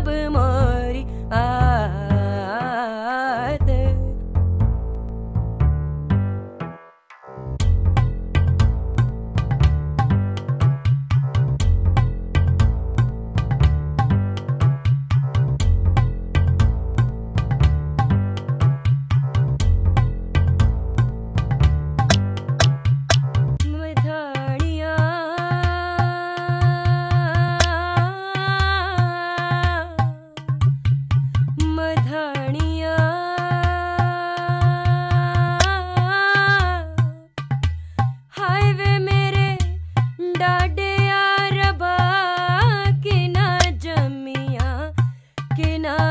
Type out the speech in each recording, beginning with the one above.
бы мог.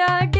under